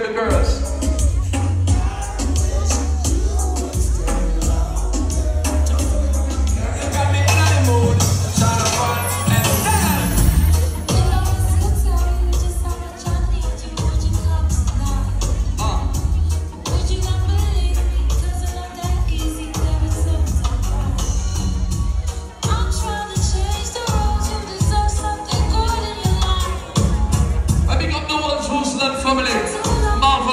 the girls.